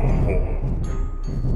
profundo.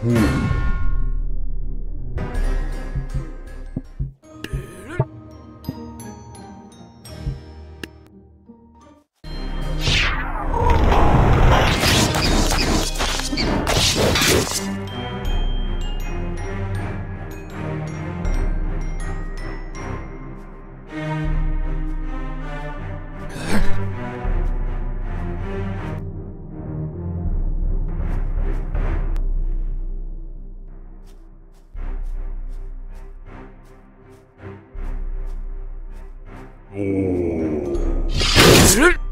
Hmm. Yürü!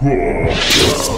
Whoa.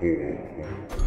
experience.